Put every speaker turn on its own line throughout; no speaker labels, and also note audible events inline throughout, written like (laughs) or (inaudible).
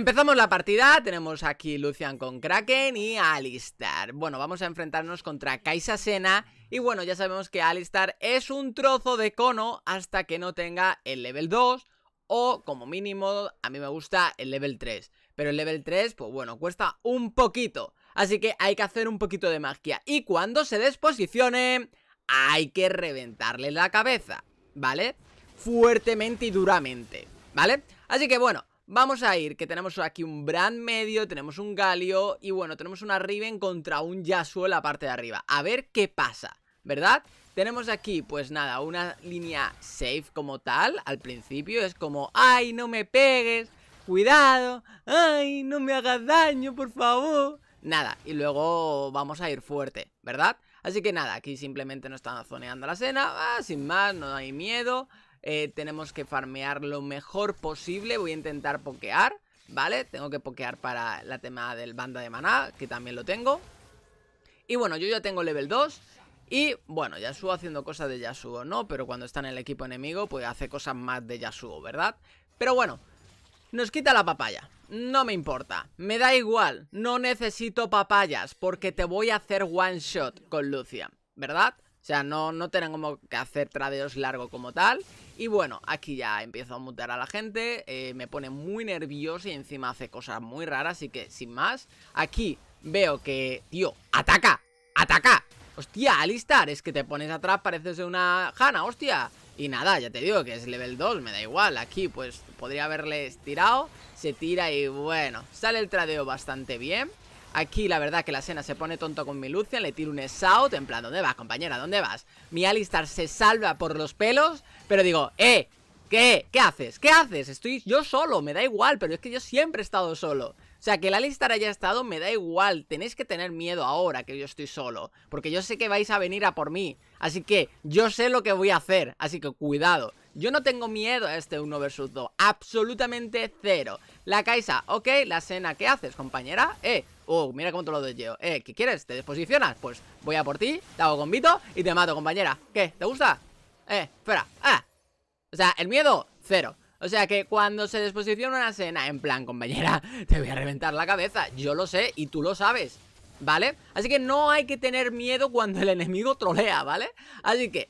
Empezamos la partida, tenemos aquí Lucian con Kraken y Alistar Bueno, vamos a enfrentarnos contra Kaisa Sena Y bueno, ya sabemos que Alistar es un trozo de cono hasta que no tenga el level 2 O como mínimo, a mí me gusta el level 3 Pero el level 3, pues bueno, cuesta un poquito Así que hay que hacer un poquito de magia Y cuando se desposicione, hay que reventarle la cabeza ¿Vale? Fuertemente y duramente ¿Vale? Así que bueno, Vamos a ir, que tenemos aquí un Brand medio, tenemos un Galio y bueno, tenemos una Riven contra un Yasuo en la parte de arriba. A ver qué pasa, ¿verdad? Tenemos aquí, pues nada, una línea safe como tal, al principio es como, ¡ay, no me pegues! ¡Cuidado! ¡ay, no me hagas daño, por favor! Nada, y luego vamos a ir fuerte, ¿verdad? Así que nada, aquí simplemente nos están zoneando la escena, ah, sin más, no hay miedo eh, tenemos que farmear lo mejor posible. Voy a intentar pokear, ¿vale? Tengo que pokear para la tema del banda de maná, que también lo tengo. Y bueno, yo ya tengo level 2. Y bueno, Yasuo haciendo cosas de Yasuo, ¿no? Pero cuando está en el equipo enemigo, pues hace cosas más de Yasuo, ¿verdad? Pero bueno, nos quita la papaya. No me importa, me da igual, no necesito papayas porque te voy a hacer one shot con Lucia, ¿verdad? O sea, no, no tenemos que hacer tradeos largo como tal. Y bueno, aquí ya empiezo a mutar a la gente. Eh, me pone muy nervioso y encima hace cosas muy raras. Así que, sin más, aquí veo que... Tío, ¡ataca! ¡Ataca! Hostia, Alistar, es que te pones atrás, pareces una Hanna, hostia. Y nada, ya te digo que es level 2, me da igual. Aquí, pues, podría haberle estirado. Se tira y bueno, sale el tradeo bastante bien. Aquí la verdad que la Sena se pone tonto con mi Lucian Le tiro un Shout, en plan, ¿dónde vas compañera? ¿Dónde vas? Mi Alistar se salva por los pelos Pero digo, ¡eh! ¿Qué? ¿Qué haces? ¿Qué haces? Estoy yo solo, me da igual Pero es que yo siempre he estado solo o sea, que el Alistar haya estado me da igual Tenéis que tener miedo ahora que yo estoy solo Porque yo sé que vais a venir a por mí Así que yo sé lo que voy a hacer Así que cuidado Yo no tengo miedo a este 1 vs 2 Absolutamente cero La Kaisa, ok, la Sena, ¿qué haces, compañera? Eh, Oh, mira cómo te lo yo. Eh, ¿qué quieres? ¿Te desposicionas? Pues voy a por ti, te hago convito y te mato, compañera ¿Qué? ¿Te gusta? Eh, fuera ¡Ah! O sea, el miedo, cero o sea que cuando se desposiciona una escena En plan, compañera, (laughs) te voy a reventar la cabeza Yo lo sé y tú lo sabes ¿Vale? Así que no hay que tener miedo cuando el enemigo trolea, ¿vale? Así que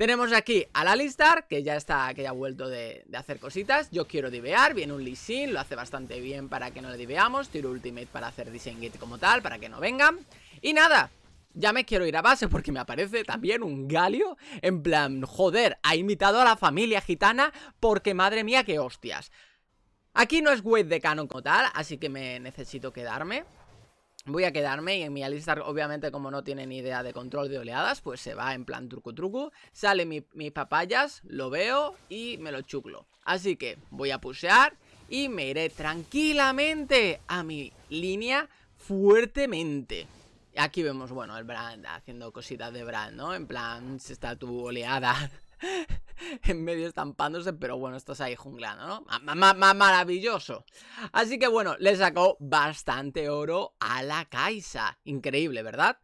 tenemos aquí al Alistar, que ya está, que ya ha vuelto de, hacer cositas. Yo quiero divear, viene un Lee lo hace bastante bien para que no le diveamos. Tiro ultimate para hacer disengate como tal, para que no vengan. Y nada, ya me quiero ir a base porque me aparece también un Galio En plan, joder, ha imitado a la familia gitana Porque madre mía, qué hostias Aquí no es wait de canon como tal Así que me necesito quedarme Voy a quedarme y en mi Alistar obviamente como no tiene ni idea de control de oleadas Pues se va en plan truco truco. Sale mi, mis papayas, lo veo y me lo chuclo. Así que voy a pushear y me iré tranquilamente a mi línea fuertemente. Aquí vemos, bueno, el Brand haciendo cositas de Brand, ¿no? En plan, se está tu oleada (laughs) en medio estampándose, pero bueno, estás ahí jungleando, ¿no? Maravilloso. Así que bueno, le sacó bastante oro a la Kaisa. Increíble, ¿verdad?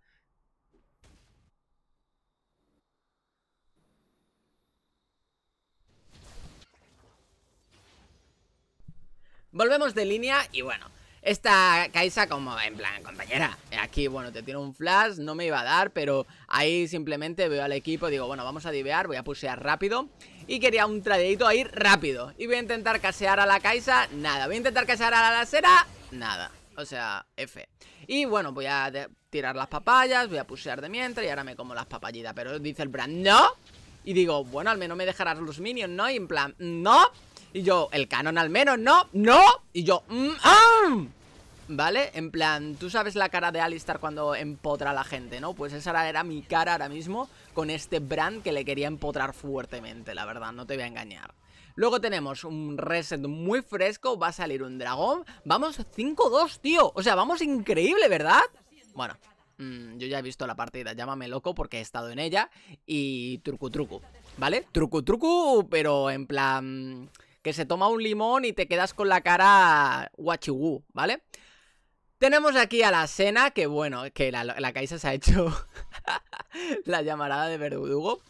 Volvemos de línea y bueno, esta Kaisa como en plan, compañera, aquí, bueno, te tiene un flash, no me iba a dar, pero ahí simplemente veo al equipo, digo, bueno, vamos a divear, voy a pusear rápido. Y quería un tradeito ahí rápido. Y voy a intentar casear a la Kaisa, nada. Voy a intentar casear a la lasera, nada. O sea, F. Y bueno, voy a tirar las papayas, voy a pusear de mientras y ahora me como las papayitas. Pero dice el brand, ¡no! Y digo, bueno, al menos me dejarás los minions, ¿no? Y en plan, ¡no! Y yo, el canon al menos, ¿no? ¡No! Y yo, mm, ¡ah! ¿Vale? En plan, tú sabes la cara de Alistar cuando empotra a la gente, ¿no? Pues esa era mi cara ahora mismo con este brand que le quería empotrar fuertemente, la verdad, no te voy a engañar. Luego tenemos un reset muy fresco, va a salir un dragón. Vamos 5-2, tío. O sea, vamos increíble, ¿verdad? Bueno, mm, yo ya he visto la partida, llámame loco porque he estado en ella. Y truco truco, ¿vale? Truco truco, pero en plan... Que se toma un limón y te quedas con la cara guachigu, ¿vale? Tenemos aquí a la Sena, que bueno, que la, la Kaisa se ha hecho (laughs) la llamarada de verdugo.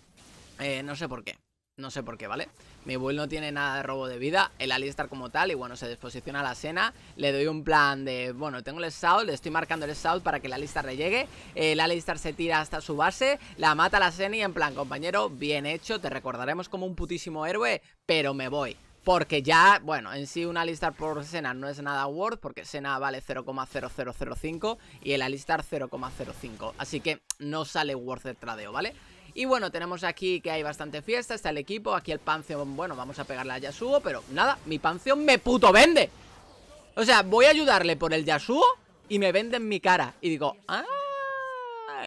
Eh, no sé por qué, no sé por qué, ¿vale? Mi build no tiene nada de robo de vida. El Alistar como tal. Y bueno, se desposiciona la Sena. Le doy un plan de... Bueno, tengo el South. Le estoy marcando el South para que el Alistar le llegue. El Alistar se tira hasta su base. La mata la Sena y en plan, compañero, bien hecho. Te recordaremos como un putísimo héroe. Pero me voy. Porque ya, bueno, en sí un Alistar por Sena no es nada worth porque Sena vale 0,0005 y el Alistar 0,05. Así que no sale worth el tradeo, ¿vale? Y bueno, tenemos aquí que hay bastante fiesta, está el equipo, aquí el Pantheon, bueno, vamos a pegarle a Yasuo, pero nada, mi Pantheon me puto vende. O sea, voy a ayudarle por el Yasuo y me vende en mi cara. Y digo, ah,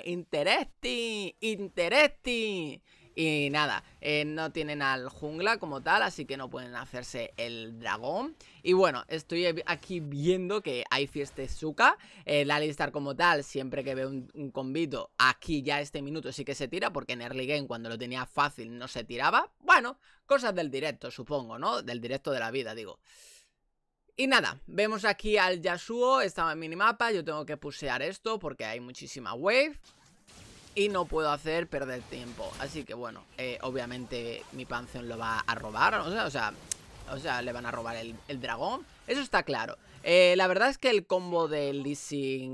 interesting, interesting. Y nada, eh, no tienen al jungla como tal, así que no pueden hacerse el dragón. Y bueno, estoy aquí viendo que hay fiestezuka. El Alistar como tal, siempre que veo un, un, convito, aquí ya este minuto sí que se tira, porque en early game cuando lo tenía fácil no se tiraba. Bueno, cosas del directo, supongo, ¿no? Del directo de la vida, digo. Y nada, vemos aquí al Yasuo, estaba en minimapa, yo tengo que pusear esto porque hay muchísima wave y no puedo hacer perder tiempo. Así que bueno, eh, obviamente mi Pantheon lo va a robar, o sea, o sea, o sea le van a robar el, dragón. Eso está claro. Eh, la verdad es que el combo de Lee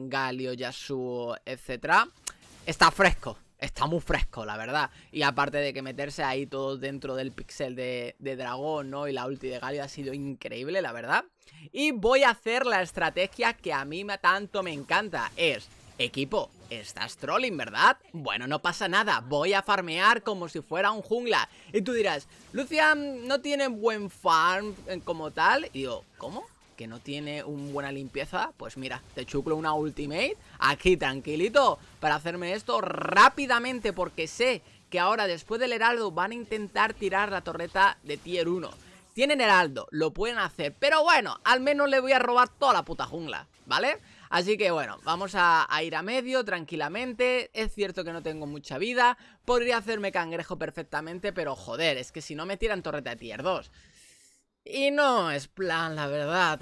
Galio, Yasuo, etcétera, está fresco. Está muy fresco, la verdad. Y aparte de que meterse ahí todo dentro del pixel de, de dragón, ¿no? Y la ulti de Galio ha sido increíble, la verdad. Y voy a hacer la estrategia que a mí tanto me encanta. Es Equipo, estás trolling, ¿verdad? Bueno, no pasa nada, voy a farmear como si fuera un jungla Y tú dirás, Lucian no tiene buen farm eh, como tal Y yo, ¿cómo? ¿Que no tiene una buena limpieza? Pues mira, te chuclo una ultimate aquí tranquilito Para hacerme esto rápidamente porque sé que ahora después del heraldo van a intentar tirar la torreta de tier 1 Tienen heraldo, lo pueden hacer, pero bueno, al menos le voy a robar toda la puta jungla, ¿vale? Así que bueno, vamos a, ir a medio tranquilamente. Es cierto que no tengo mucha vida. Podría hacerme cangrejo perfectamente Pero joder, es que si no me tiran torreta de tier 2 Y no es plan, la verdad.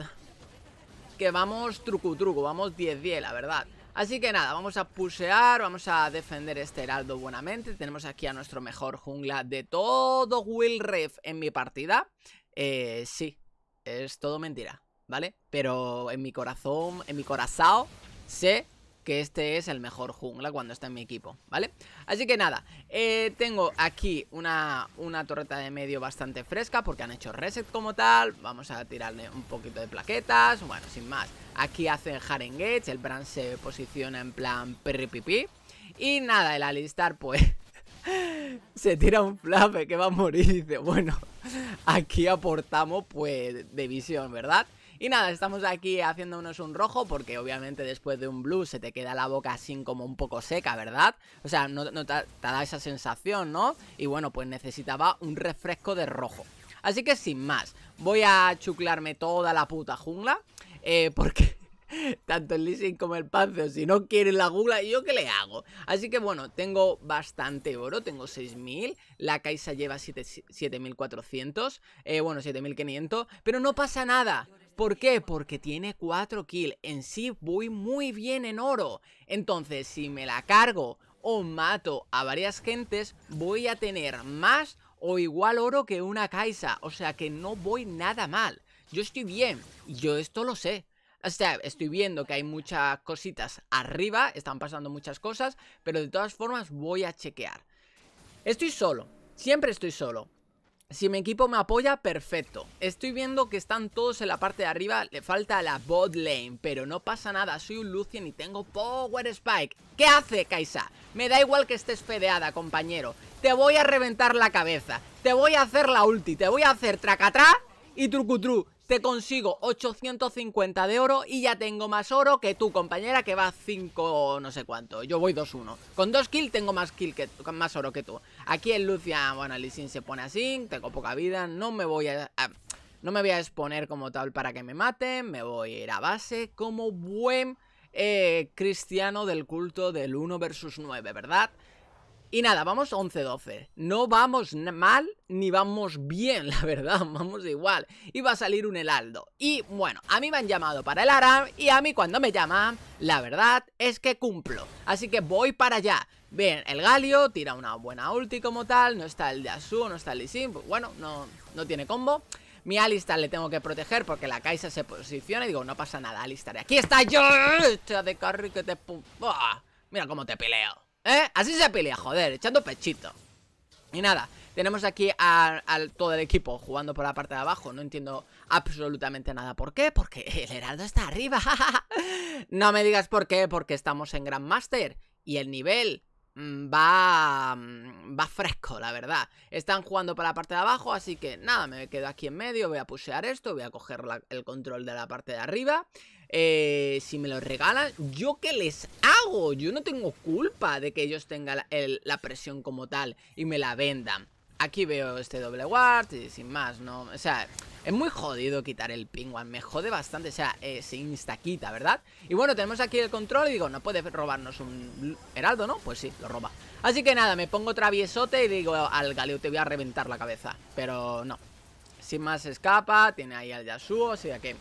Que vamos truco truco Vamos 10-10, la verdad. Así que nada, vamos a pusear, vamos a defender este heraldo buenamente. Tenemos aquí a nuestro mejor jungla de todo Will Ref en mi partida. Eh, sí, es todo mentira ¿vale? Pero en mi corazón, en mi corazón, sé que este es el mejor jungla cuando está en mi equipo, ¿vale? Así que nada, eh, tengo aquí una, una torreta de medio bastante fresca porque han hecho reset como tal Vamos a tirarle un poquito de plaquetas, bueno, sin más Aquí hacen Harengage, el Brand se posiciona en plan perripipi Y nada, el Alistar pues (laughs) se tira un flape que va a morir dice, bueno, (laughs) aquí aportamos pues de visión, ¿verdad? Y nada, estamos aquí haciéndonos un rojo porque obviamente después de un blue se te queda la boca así como un poco seca, ¿verdad? O sea, no, te, da esa sensación, ¿no? Y bueno, pues necesitaba un refresco de rojo. Así que sin más, voy a chuclarme toda la puta jungla eh, porque... (laughs) Tanto el leasing como el Pantheon Si no quieren la jungla, ¿yo qué le hago? Así que bueno, tengo bastante oro Tengo 6.000 La Kaisa lleva 7.400 eh, Bueno, 7.500 Pero no pasa nada ¿Por qué? Porque tiene 4 kills. En sí voy muy bien en oro. Entonces, si me la cargo o mato a varias gentes, voy a tener más o igual oro que una Kaisa. O sea que no voy nada mal. Yo estoy bien. Yo esto lo sé. O sea, estoy viendo que hay muchas cositas arriba, están pasando muchas cosas, pero de todas formas voy a chequear. Estoy solo, siempre estoy solo. Si mi equipo me apoya, perfecto. Estoy viendo que están todos en la parte de arriba. Le falta la bot lane, pero no pasa nada. Soy un Lucian y tengo Power Spike. ¿Qué hace, Kaisa? Me da igual que estés fedeada, compañero. Te voy a reventar la cabeza. Te voy a hacer la ulti. Te voy a hacer tracatrá y trucutru te consigo 850 de oro y ya tengo más oro que tu compañera que va 5 no sé cuánto. Yo voy 2-1. Con 2 kills tengo más kill que más oro que tú. Aquí en Lucia, bueno, el se pone así, tengo poca vida, no me voy a, no me voy a exponer como tal para que me maten, me voy a ir a base como buen eh, cristiano del culto del 1 versus 9, ¿verdad? Y nada, vamos 11-12. No vamos mal ni vamos bien, (laughs) la verdad, vamos igual. Y va a salir un Heraldo. Y bueno, a mí me han llamado para el Aram y a mí cuando me llaman, la verdad es que cumplo. Así que voy para allá. Bien, el Galio tira una buena ulti como tal, no está el de Asu, no está el Lee pues bueno, no, no tiene combo. Mi Alistar le tengo que proteger porque la Kaisa se posiciona y digo, no pasa nada, Alistar. Aquí está yo, de carry que te... Mira cómo te peleo. ¿Eh? Así se pelea, joder, echando pechito Y nada, tenemos aquí a, todo el equipo jugando por la parte de abajo No entiendo absolutamente nada ¿Por qué? Porque el Heraldo está arriba (laughs) No me digas por qué Porque estamos en Grandmaster Y el nivel mm, va, mm, va fresco, la verdad Están jugando por la parte de abajo Así que nada, me quedo aquí en medio Voy a pushear esto, voy a coger el control de la parte de arriba eh, si me lo regalan, ¿yo qué les hago? Yo no tengo culpa de que ellos tengan la, presión como tal y me la vendan. Aquí veo este doble ward y sin más, ¿no? O sea, es muy jodido quitar el penguin, me jode bastante, o sea, eh, se instaquita, ¿verdad? Y bueno, tenemos aquí el control y digo, no puede robarnos un heraldo, ¿no? Pues sí, lo roba. Así que nada, me pongo traviesote y digo al Galeo, te voy a reventar la cabeza. Pero no, sin más escapa, tiene ahí al Yasuo, o sea que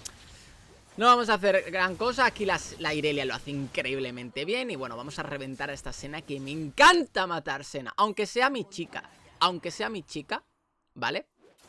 no vamos a hacer gran cosa, aquí la Irelia lo hace increíblemente bien Y bueno, vamos a reventar a esta Sena que me encanta matar Sena Aunque sea mi chica, aunque sea mi chica, ¿vale?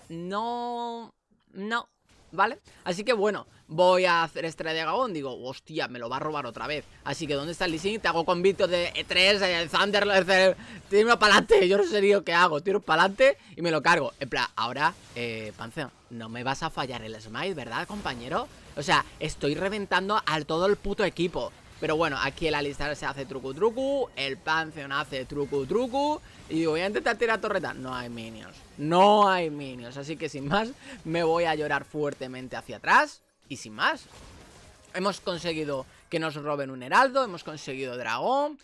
No... no, ¿vale? Así que bueno, voy a hacer estrella de Gabón Digo, hostia, me lo va a robar otra vez Así que, ¿dónde está el Lee Te hago convito de E3, el Thunder, el... Tiro para yo no sé ni que hago Tiro para adelante y me lo cargo En plan, ahora, eh, Pantheon, no me vas a fallar el smite, ¿verdad, compañero? O sea, estoy reventando al todo el puto equipo. Pero bueno, aquí el Alistar se hace trucu trucu, el Pantheon hace trucu trucu y voy a intentar tirar torreta. No hay minions, no hay minions, así que sin más me voy a llorar fuertemente hacia atrás y sin más. Hemos conseguido que nos roben un heraldo, hemos conseguido dragón,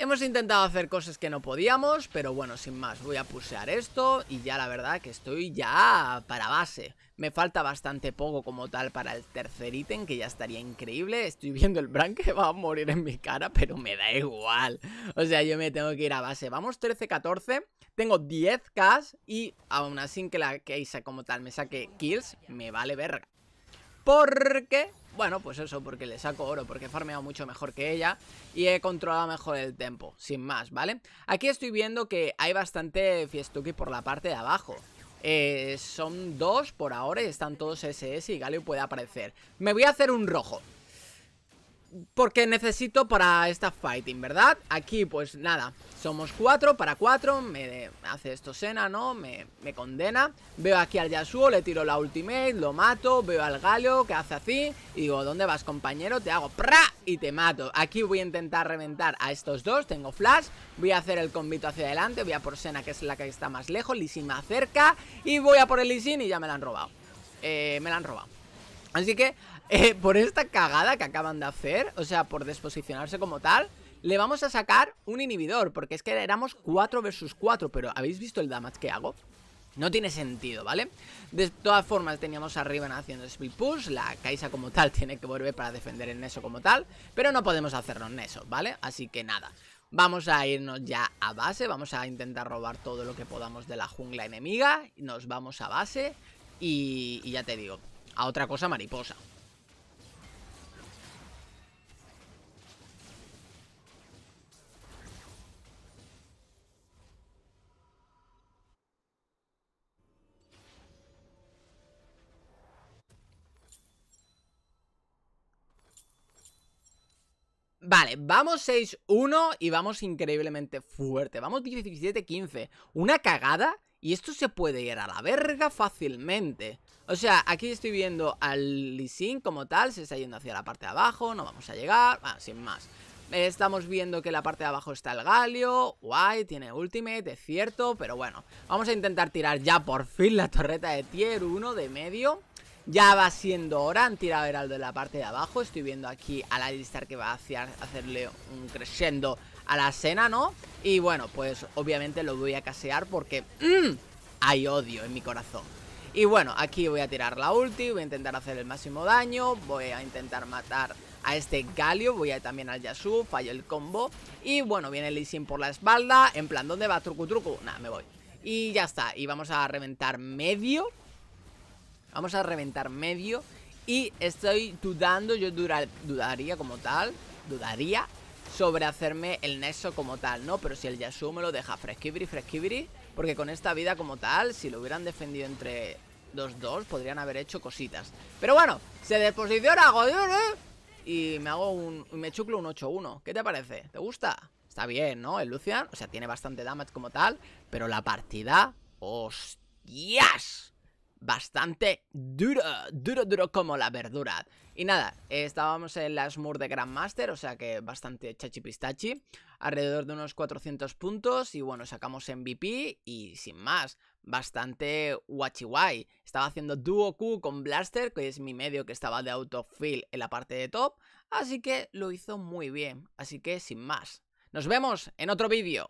Hemos intentado hacer cosas que no podíamos, pero bueno, sin más, voy a pusear esto y ya la verdad que estoy ya para base. Me falta bastante poco como tal para el tercer ítem, que ya estaría increíble. Estoy viendo el Bran (laughs) que va a morir en mi cara, pero me da igual. O sea, yo me tengo que ir a base. Vamos 13-14, tengo 10k y aún así que la Keisa como tal me saque kills, me vale verga. Porque bueno, pues eso, porque le saco oro, porque he farmeado mucho mejor que ella y he controlado mejor el tempo, sin más, ¿vale? Aquí estoy viendo que hay bastante fiestuki por la parte de abajo. Eh, son dos por ahora y están todos SS y Galio puede aparecer. Me voy a hacer un rojo. Porque necesito para esta fighting, ¿verdad? Aquí, pues nada, somos cuatro para cuatro Me hace esto Sena, ¿no? Me, condena Veo aquí al Yasuo, le tiro la ultimate Lo mato, veo al Galio que hace así Y digo, ¿dónde vas compañero? Te hago ¡pra! Y te mato Aquí voy a intentar reventar a estos dos Tengo flash Voy a hacer el convito hacia adelante Voy a por Sena que es la que está más lejos Lisin me acerca Y voy a por el Lisin y ya me la han robado eh, Me la han robado Así que eh, por esta cagada que acaban de hacer, o sea, por desposicionarse como tal, le vamos a sacar un inhibidor, porque es que éramos 4 versus 4, pero ¿habéis visto el damage que hago? No tiene sentido, ¿vale? De todas formas teníamos arriba haciendo split push La Kaisa como tal (laughs) tiene que volver para defender el Neso como tal Pero no podemos hacerlo en eso, ¿vale? Así que nada Vamos a irnos ya a base Vamos a intentar robar todo lo que podamos de la jungla enemiga Nos vamos a base y ya te digo A otra cosa mariposa Vale, vamos 6-1 y vamos increíblemente fuerte. Vamos 17-15. Una cagada y esto se puede ir a la verga fácilmente. O sea, aquí estoy viendo al Lee como tal, se está yendo hacia la parte de abajo, no vamos a llegar, ah, sin más. Estamos viendo que en la parte de abajo está el Galio, guay, tiene ultimate, es cierto, pero bueno. Vamos a intentar tirar ya por fin la torreta de tier 1 de medio. Ya va siendo hora, han tirado Heraldo en la parte de abajo Estoy viendo aquí a la Alistar que va a hacerle un crescendo a la Sena, ¿no? Y bueno, pues obviamente lo voy a casear porque mmm, hay odio en mi corazón Y bueno, aquí voy a tirar la ulti, voy a intentar hacer el máximo daño, voy a intentar matar a este Galio, voy a también al Yasuo, fallo el combo. Y bueno, viene Lee Sin por la espalda, en plan, ¿dónde va truco truco? Nada, me voy. Y ya está, y vamos a reventar medio. Vamos a reventar medio. Y estoy dudando, yo dudaría como tal, dudaría sobre hacerme el Nexo como tal, ¿no? Pero si el Yasuo me lo deja fresquibri, fresquibri, porque con esta vida como tal, si lo hubieran defendido entre 2-2, podrían haber hecho cositas. Pero bueno, se desposiciona, joder, ¿eh? Y me hago un... me chuclo un 8-1. ¿Qué te parece? ¿Te gusta? Está bien, ¿no? El Lucian, o sea, tiene bastante damage como tal, pero la partida... ¡Hostias! Bastante duro, duro, duro como la verdura. Y nada, estábamos en la Smurf de Grandmaster, o sea que bastante chachipistachi. Alrededor de unos 400 puntos y bueno, sacamos MVP y sin más, bastante guachihuay. Estaba haciendo Duo Q con Blaster, que es mi medio que estaba de autofill en la parte de top. Así que lo hizo muy bien, así que sin más. Nos vemos en otro vídeo.